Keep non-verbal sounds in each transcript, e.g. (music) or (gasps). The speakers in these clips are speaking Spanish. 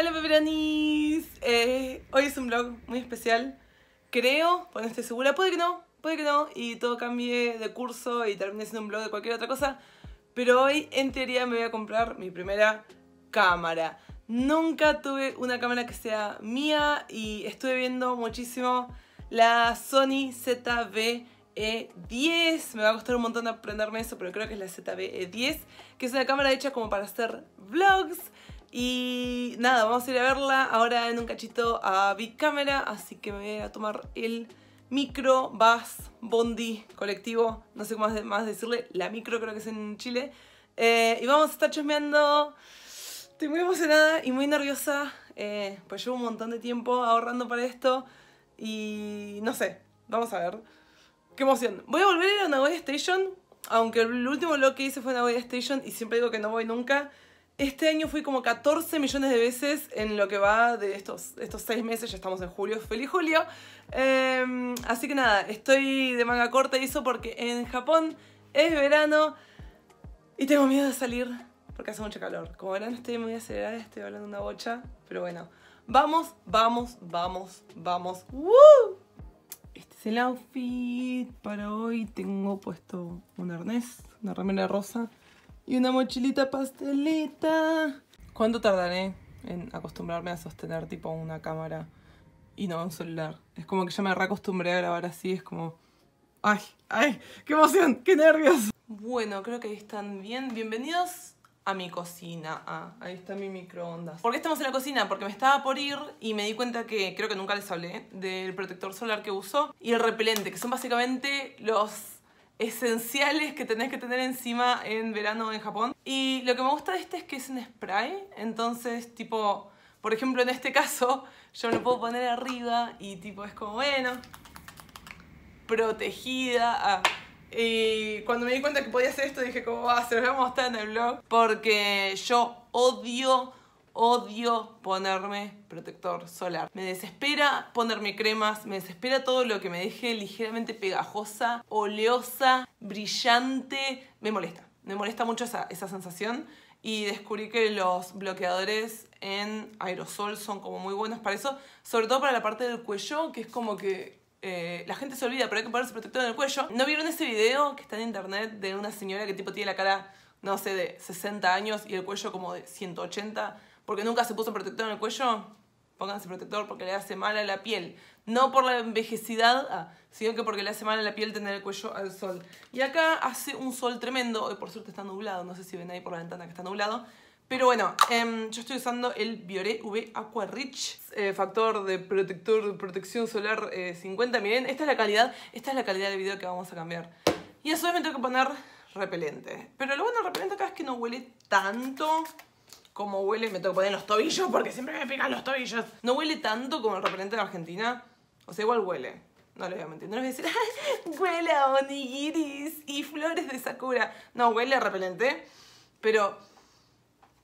Hola peperanis, eh, hoy es un vlog muy especial, creo, pues no estoy segura, puede que no, puede que no, y todo cambie de curso y termine siendo un vlog de cualquier otra cosa, pero hoy en teoría me voy a comprar mi primera cámara. Nunca tuve una cámara que sea mía y estuve viendo muchísimo la Sony ZV e10. Me va a costar un montón aprenderme eso, pero creo que es la ZV-E10, que es una cámara hecha como para hacer vlogs. Y nada, vamos a ir a verla ahora en un cachito a Big Camera, así que me voy a tomar el micro, bus, bondi, colectivo, no sé cómo más decirle, la micro creo que es en Chile. Eh, y vamos a estar chusmeando. Estoy muy emocionada y muy nerviosa, eh, pues llevo un montón de tiempo ahorrando para esto y no sé, vamos a ver. Qué emoción. Voy a volver a Nagoya Station, aunque el último vlog que hice fue Nagoya Station y siempre digo que no voy nunca. Este año fui como 14 millones de veces en lo que va de estos, estos 6 meses, ya estamos en julio, feliz julio. Em, así que nada, estoy de manga corta y eso porque en Japón es verano y tengo miedo de salir porque hace mucho calor. Como verán estoy muy acelerada, estoy hablando una bocha, pero bueno. Vamos, vamos, vamos, vamos. ¡Woo! Este es el outfit para hoy. Tengo puesto un arnés, una remera rosa y una mochilita pastelita. ¿Cuánto tardaré en acostumbrarme a sostener tipo una cámara y no un celular? Es como que ya me reacostumbré a grabar así, es como... ¡Ay! ¡Ay! ¡Qué emoción! ¡Qué nervios! Bueno, creo que ahí están bien. Bienvenidos a mi cocina. Ah, ahí está mi microondas. ¿Por qué estamos en la cocina? Porque me estaba por ir y me di cuenta que, creo que nunca les hablé, del protector solar que uso y el repelente, que son básicamente los esenciales que tenés que tener encima en verano en Japón. Y lo que me gusta de este es que es un spray, entonces tipo, por ejemplo en este caso, yo lo puedo poner arriba y tipo es como, bueno, protegida. Ah, y cuando me di cuenta que podía hacer esto dije como, va, se los voy a mostrar en el blog. Porque yo odio, odio ponerme protector solar. Me desespera ponerme cremas, me desespera todo lo que me deje ligeramente pegajosa, oleosa, brillante. Me molesta, me molesta mucho esa, esa sensación. Y descubrí que los bloqueadores en aerosol son como muy buenos para eso. Sobre todo para la parte del cuello, que es como que eh, la gente se olvida, pero hay que ponerse protector en el cuello. ¿No vieron ese video que está en internet de una señora que tipo tiene la cara, no sé, de 60 años y el cuello como de 180? Porque nunca se puso protector en el cuello. Pónganse protector porque le hace mal a la piel. No por la envejecidad, ah, sino que porque le hace mal a la piel tener el cuello al sol. Y acá hace un sol tremendo. Hoy por suerte está nublado. No sé si ven ahí por la ventana que está nublado. Pero bueno, em, yo estoy usando el Biore V Aqua Rich, eh, factor de protector, protección solar 50. Eh, Miren, esta es la calidad, esta es la calidad del video que vamos a cambiar. Y eso me tengo que poner repelente. Pero lo bueno del repelente acá es que no huele tanto como huele. Me tengo que poner en los tobillos porque siempre me pegan los tobillos. No huele tanto como el repelente de Argentina. O sea, igual huele. No le voy a mentir. No les voy a decir, (laughs) huele a onigiris y flores de sakura. No, huele a repelente. Pero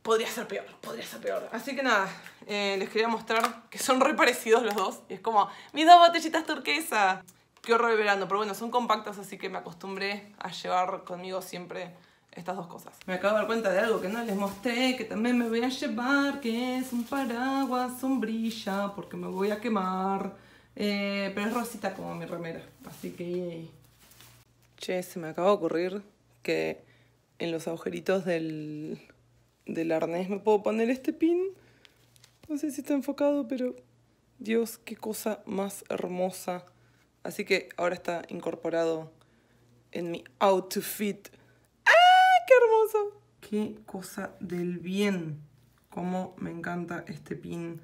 podría ser peor, podría ser peor. Así que nada, eh, les quería mostrar que son re parecidos los dos. Y es como, mis dos botellitas turquesa. Qué horror de verano, pero bueno, son compactas, así que me acostumbré a llevar conmigo siempre estas dos cosas. Me acabo de dar cuenta de algo que no les mostré, que también me voy a llevar, que es un paraguas sombrilla, porque me voy a quemar. Eh, pero es rosita como mi remera, así que... Che, se me acaba de ocurrir que en los agujeritos del, del arnés me puedo poner este pin. No sé si está enfocado, pero Dios, qué cosa más hermosa. Así que ahora está incorporado en mi outfit. ¡Ah, qué hermoso! Qué cosa del bien. Cómo me encanta este pin.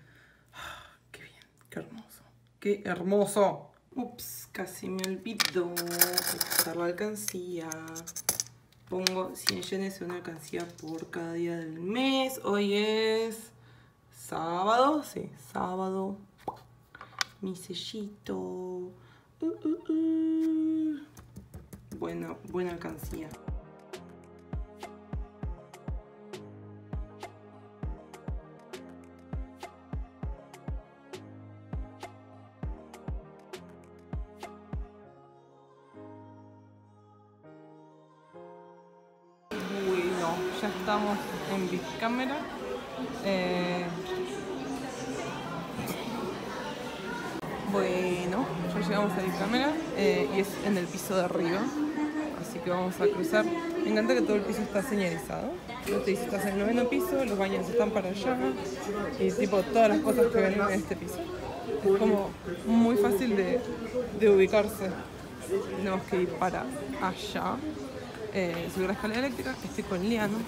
Ah, qué bien, qué hermoso. Qué hermoso. Ups, casi me olvidó usar la alcancía pongo 100 yenes en una alcancía por cada día del mes. Hoy es sábado, sí, sábado. Mi sellito. Uh, uh, uh. Bueno, buena alcancía. ya estamos en Vizcámara. Eh, bueno, ya llegamos a Vizcámara eh, y es en el piso de arriba. Así que vamos a cruzar. Me encanta que todo el piso está señalizado. Te dice, estás en el noveno piso, los baños están para allá y tipo todas las cosas que ven en este piso. Es como muy fácil de, de ubicarse. Tenemos que ir para allá. Eh, subir la escalera eléctrica. Estoy con Liano.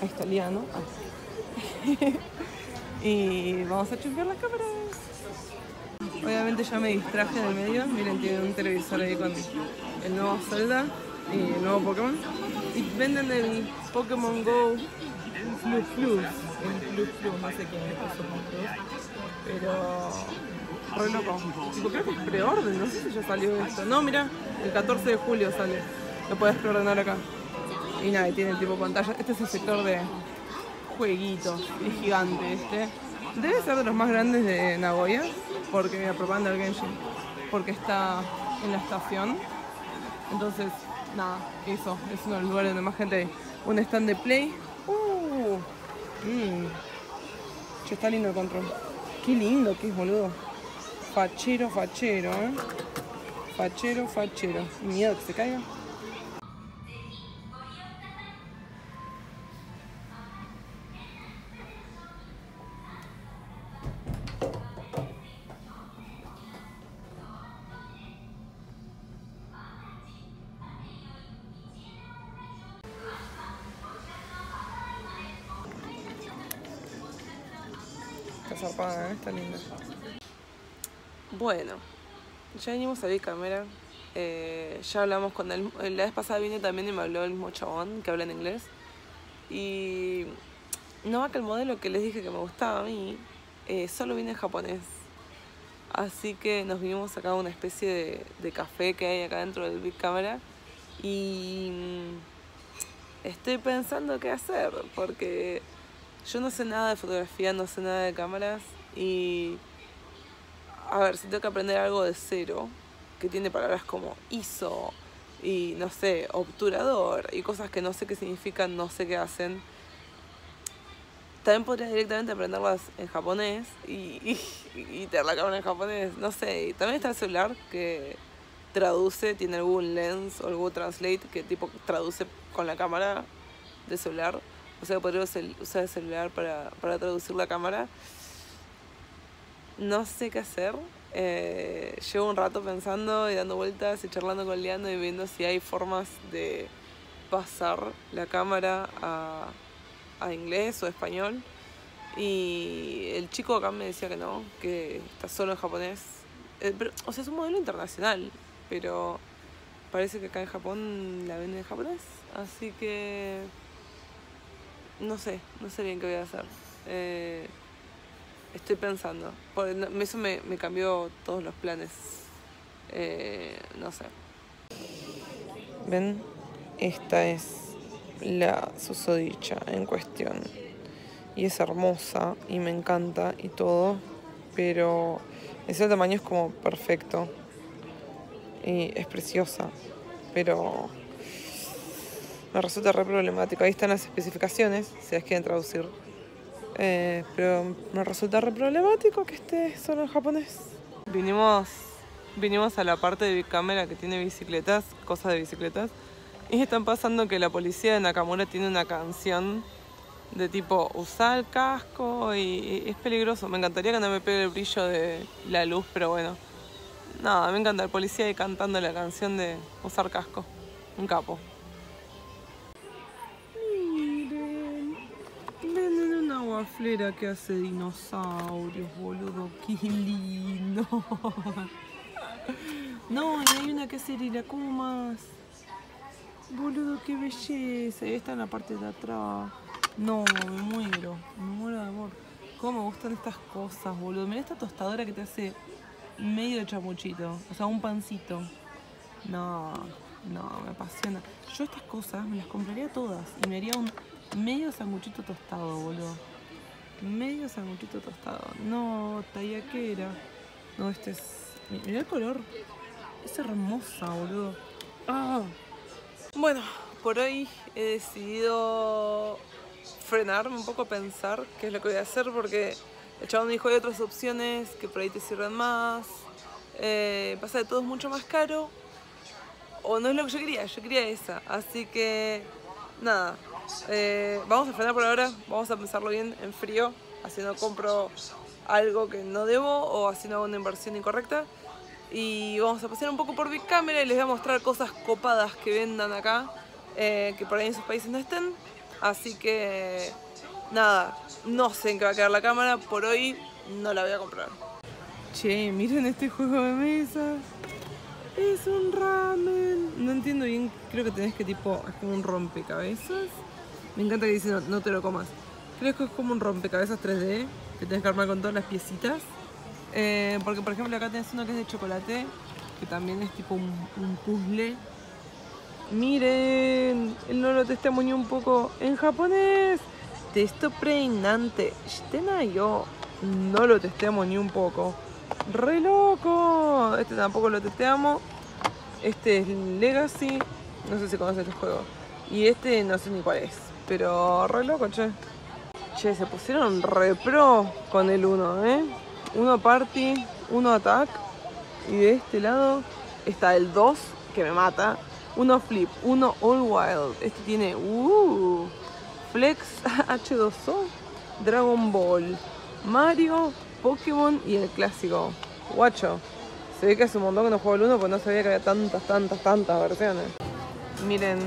Ahí está Liano. (laughs) y vamos a chumpear las cámaras. Obviamente ya me distraje en el medio. Miren, tiene un televisor ahí con el nuevo Zelda y el nuevo Pokémon. Y venden el Pokémon Go Plus Plus. El Plus Plus, no sé quién es. Pero. Re loco. Tipo, creo que es preorden, no sé si ya salió esto. No, mira, el 14 de julio sale. Lo puedes preordenar acá. Y nada, tiene tipo pantalla. Este es el sector de jueguitos. Es gigante este. Debe ser de los más grandes de Nagoya. Porque mira, propaganda del Genshin. Porque está en la estación. Entonces, nada, eso. Es uno de los lugares donde más gente hay. Un stand de play. Uh, mmm. Che, está lindo el control. Qué lindo que es, boludo. Fachero, fachero, ¿eh? Fachero, fachero. Miedo que se caiga. ¿Eh? Está linda. Bueno, ya vinimos a cámara. Eh, ya hablamos con él. La vez pasada vine también y me habló el mismo chabón que habla en inglés. Y no va que el modelo que les dije que me gustaba a mí, eh, solo viene en japonés. Así que nos vinimos acá a una especie de, de café que hay acá dentro del Big Camera. Y mm, estoy pensando qué hacer, porque yo no sé nada de fotografía, no sé nada de cámaras. Y a ver, si tengo que aprender algo de cero, que tiene palabras como ISO y no sé, obturador y cosas que no sé qué significan, no sé qué hacen. También podría directamente aprenderlas en japonés y, y, y tener la cámara en japonés, no sé. Y también está el celular que traduce, tiene Google Lens o Google Translate que tipo traduce con la cámara del celular. O sea, podría usar el celular para, para traducir la cámara. No sé qué hacer. Eh, llevo un rato pensando y dando vueltas y charlando con Leandro y viendo si hay formas de pasar la cámara a, a inglés o español. Y el chico acá me decía que no, que está solo en japonés. Eh, o sea, es un modelo internacional, pero parece que acá en Japón la venden en japonés. Así que no sé, no sé bien qué voy a hacer. Eh, estoy pensando. Por, eso me, me, cambió todos los planes. Eh, no sé. ¿Ven? Esta es la susodicha en cuestión. Y es hermosa y me encanta y todo. Pero ese tamaño es como perfecto. Y es preciosa. Pero me resulta re problemático. Ahí están las especificaciones, si las quieren traducir. Eh, pero me resulta re problemático que esté solo en japonés. Vinimos, vinimos a la parte de cámara que tiene bicicletas, cosas de bicicletas. Y están pasando que la policía de Nakamura tiene una canción de tipo usar el casco y, y es peligroso. Me encantaría que no me pegue el brillo de la luz, pero bueno. Nada, me encanta el policía ahí cantando la canción de usar casco. Un capo. Flera que hace dinosaurios, boludo. (laughs) Qué lindo. (laughs) No, y hay una que hace irakumas. Boludo, qué belleza. Y está en la parte de atrás. No, me muero. Me muero de amor. Cómo me gustan estas cosas, boludo. Mira esta tostadora que te hace medio chamuchito. O sea, un pancito. No, no, me apasiona. Yo estas cosas me las compraría todas. Y me haría un medio sanguchito tostado, boludo medio sanguchito tostado. No, tallaquera. No, este es. Mirá el color. Es hermosa, boludo. Ah. Bueno, por hoy he decidido frenarme un poco a pensar qué es lo que voy a hacer porque el chabón dijo hay otras opciones que por ahí te sirven más. Eh, pasa de todo es mucho más caro. O no es lo que yo quería, yo quería esa. Así que, nada. Eh, vamos a frenar por ahora, vamos a pensarlo bien en frío. Así no compro algo que no debo o así no hago una inversión incorrecta. Y vamos a pasear un poco por Big Camera y les voy a mostrar cosas copadas que vendan acá. Eh, que por ahí en sus países no estén. Así que, nada, no sé en qué va a quedar la cámara. Por hoy no la voy a comprar. Che, miren este juego de mesas. Es un ramen. No entiendo bien, creo que tenés que tipo, es como un rompecabezas. Me encanta que dice no, te lo comas. Creo que es como un rompecabezas 3D, que tenés que armar con todas las piecitas. Eh, porque por ejemplo acá tenés uno que es de chocolate, que también es tipo un, puzzle. Miren, no lo testamos ni un poco en japonés. Testo pregnante. yo no lo testeamos ni un poco. ¡Re loco! Este tampoco lo testeamos. Este es Legacy. No sé si conoces este juego. Y este no sé ni cuál es. Pero re loco, che. Che, se pusieron re pro con el 1, ¿eh? Uno Party, uno Attack. Y de este lado está el 2, que me mata. Uno Flip, uno All Wild. Este tiene... Uh, Flex (laughs) H2O, Dragon Ball, Mario, Pokémon y el clásico. Guacho. Se ve que hace un montón que no juego el 1 porque no sabía que había tantas, tantas, tantas versiones. Miren,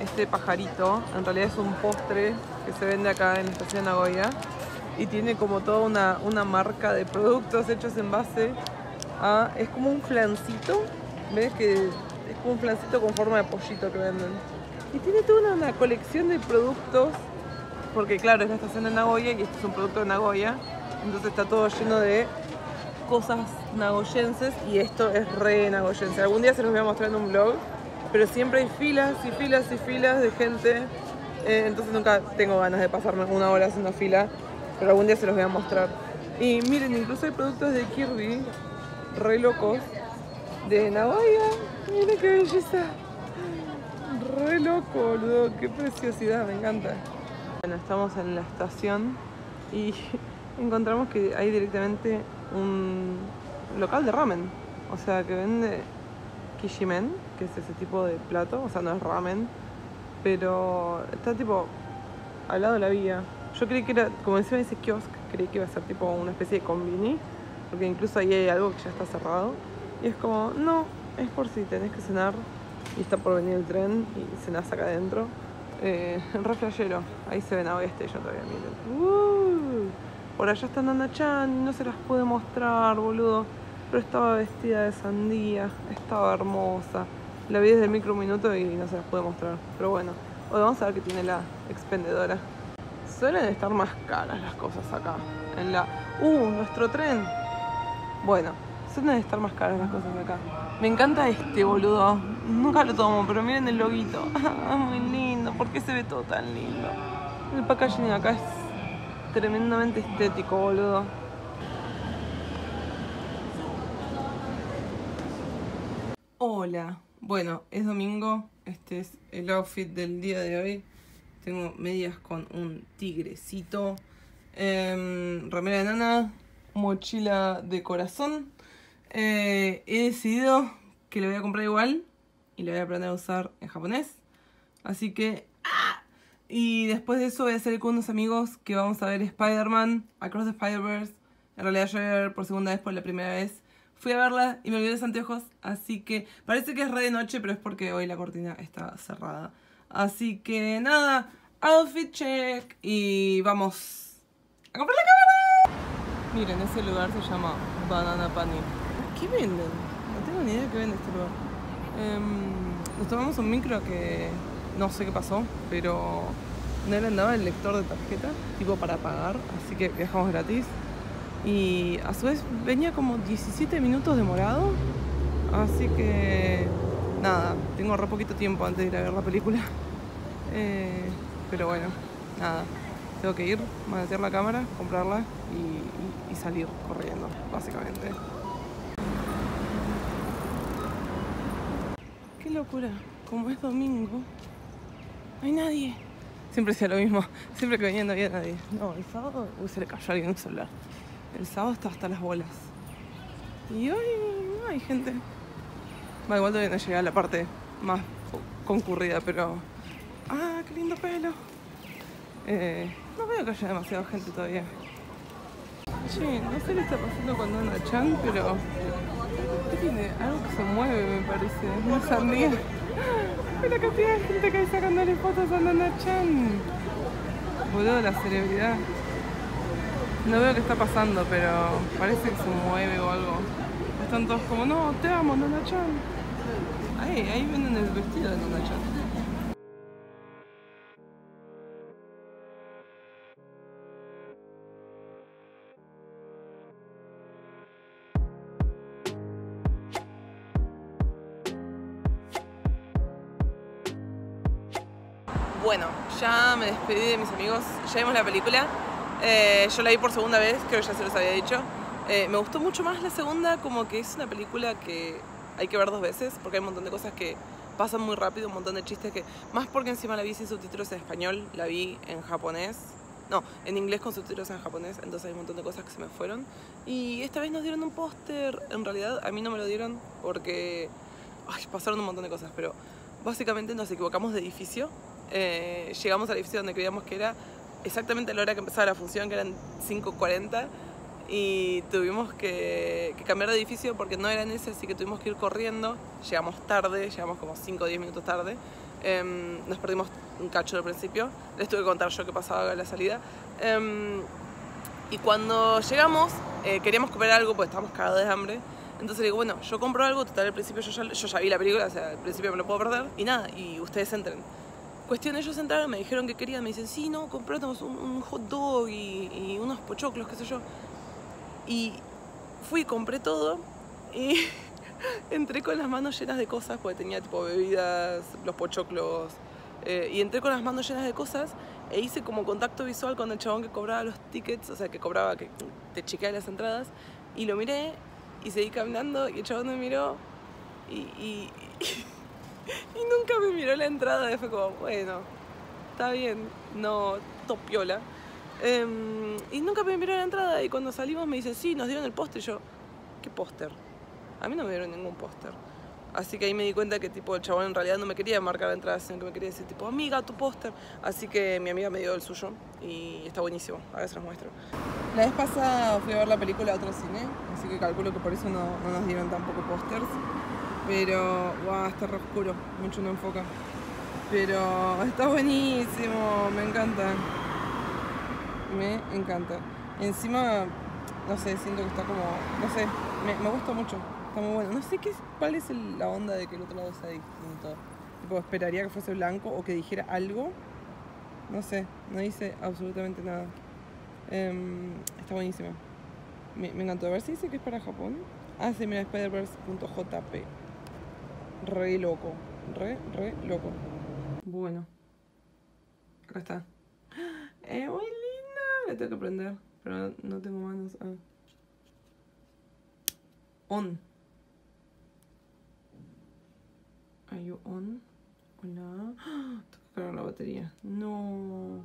este pajarito en realidad es un postre que se vende acá en la estación Nagoya y tiene como toda una, una marca de productos hechos en base a... es como un flancito, ¿ves? Que es como un flancito con forma de pollito que venden. Y tiene toda una, una colección de productos, porque claro, es la estación de Nagoya y este es un producto de Nagoya, entonces está todo lleno de cosas nagoyenses y esto es re nagoyense. Algún día se los voy a mostrar en un blog, pero siempre hay filas y filas y filas de gente. Eh, entonces nunca tengo ganas de pasarme una hora haciendo fila, pero algún día se los voy a mostrar. Y miren, incluso hay productos de Kirby, re locos, de Nagoya. Miren qué belleza. Re loco, boludo, qué preciosidad, me encanta. Bueno, estamos en la estación y (laughs) encontramos que hay directamente un local de ramen. O sea, que vende kishimen, que es ese tipo de plato. O sea, no es ramen, pero está tipo al lado de la vía. Yo creí que era, como encima ese kiosk, creí que iba a ser tipo una especie de combini, porque incluso ahí hay algo que ya está cerrado. Y es como, no, es por si tenés que cenar y está por venir el tren y cenás acá adentro. Eh, (laughs) re ahí se ven a yo todavía miren. Uh. Por allá está Nana Chan no se las pude mostrar, boludo. Pero estaba vestida de sandía, estaba hermosa. La vi desde el micro minuto y no se las pude mostrar. Pero bueno, hoy vamos a ver qué tiene la expendedora. Suelen estar más caras las cosas acá. En la. ¡Uh! Nuestro tren. Bueno, suelen estar más caras las cosas acá. Me encanta este, boludo. Nunca lo tomo, pero miren el loguito. (laughs) Muy lindo. ¿Por qué se ve todo tan lindo? El packaging acá es tremendamente estético, boludo. Bueno, es domingo, este es el outfit del día de hoy. Tengo medias con un tigrecito, eh, de nana, mochila de corazón. Eh, he decidido que lo voy a comprar igual y lo voy a aprender a usar en japonés. Así que y después de eso voy a salir con unos amigos que vamos a ver Spider-Man, Across the Spider-Verse. En realidad yo voy a ver por segunda vez, por la primera vez. Fui a verla y me olvidé los anteojos, así que parece que es re de noche, pero es porque hoy la cortina está cerrada. Así que nada, outfit check y vamos a comprar la cámara. Miren, ese lugar se llama Banana Panic. ¿Qué venden? No tengo ni idea de qué vende este lugar. Em, nos tomamos un micro que no sé qué pasó, pero no le andaba el lector de tarjeta, tipo para pagar, así que viajamos gratis. Y a su vez venía como 17 minutos demorado, así que nada, tengo re poquito tiempo antes de ir a ver la película. (laughs) Eh, pero bueno, nada, tengo que ir, manejar la cámara, comprarla y, salir corriendo, básicamente. Qué locura, como es domingo, no hay nadie. Siempre decía lo mismo. (laughs) Siempre que venía no había nadie. No, el sábado. Se le cayó alguien un celular. El sábado está hasta las bolas. Y hoy no hay gente. Va, igual todavía no llegué a la parte más concurrida, pero... ¡Ah, qué lindo pelo! Eh, no veo que haya demasiada gente todavía. Sí, no sé qué está pasando con Donna Chan, pero... ¿Qué tiene? Algo que se mueve, me parece. Una sandía. La cantidad de gente que hay sacándole fotos a Donna Chan. Boludo, la celebridad. No veo qué está pasando, pero parece que se mueve o algo. Están todos como, no, te amo, Nana Chan. Ahí, ahí venden el vestido de Nana Chan. Bueno, ya me despedí de mis amigos, ya vimos la película. Eh, yo la vi por segunda vez, creo que ya se los había dicho. Eh, me gustó mucho más la segunda, como que es una película que hay que ver dos veces, porque hay un montón de cosas que pasan muy rápido, un montón de chistes que... Más porque encima la vi sin subtítulos en español, la vi en japonés. No, en inglés con subtítulos en japonés, entonces hay un montón de cosas que se me fueron. Y esta vez nos dieron un póster, en realidad a mí no me lo dieron porque... Ay, pasaron un montón de cosas, pero básicamente nos equivocamos de edificio. Eh, llegamos al edificio donde creíamos que era exactamente a la hora que empezaba la función, que eran 5.40, y tuvimos que, cambiar de edificio porque no era en ese, así que tuvimos que ir corriendo. Llegamos tarde, llegamos como 5 o 10 minutos tarde. Em, nos perdimos un cacho del principio. Les tuve que contar yo qué pasaba a la salida. Em, y cuando llegamos, eh, queríamos comer algo porque estábamos cagados de hambre. Entonces le digo, bueno, yo compro algo, total, al principio yo ya, yo ya vi la película, o sea, al principio me lo puedo perder. Y nada, y ustedes entren. Cuestión, ellos entraron, me dijeron que querían, me dicen, sí, no, compramos un, hot dog y, unos pochoclos, qué sé yo. Y fui, compré todo y (laughs) entré con las manos llenas de cosas, porque tenía tipo bebidas, los pochoclos, eh, y entré con las manos llenas de cosas e hice como contacto visual con el chabón que cobraba los tickets, o sea, que cobraba, que te chequeaba las entradas, y lo miré y seguí caminando y el chabón me miró y y (laughs) (laughs) nunca me miró la entrada y fue como, bueno, está bien, no, topiola. Em, y nunca me miró la entrada y cuando salimos me dice, sí, nos dieron el póster. Y yo, ¿qué póster? A mí no me dieron ningún póster. Así que ahí me di cuenta que tipo el chabón en realidad no me quería marcar la entrada, sino que me quería decir tipo, amiga, tu póster. Así que mi amiga me dio el suyo y está buenísimo. Ahora se los muestro. La vez pasada fui a ver la película a otro cine, así que calculo que por eso no, no nos dieron tampoco pósters. Pero, wow, está re oscuro, mucho no enfoca. Pero está buenísimo, me encanta. Me encanta. Encima, no sé, siento que está como, no sé, me, gusta mucho. Está muy bueno. No sé qué, cuál es la onda de que el otro lado sea distinto. Tipo, esperaría que fuese blanco o que dijera algo. No sé, no dice absolutamente nada. Em, está buenísimo. Me, me, encantó. A ver si dice que es para Japón. Ah, sí, mira, spiderverse.jp re loco. Re, re loco. Bueno. Acá está. Es muy linda. La tengo que prender. Pero no tengo manos. On. Are you on? Hola. (gasps) Tengo que cargar la batería. No.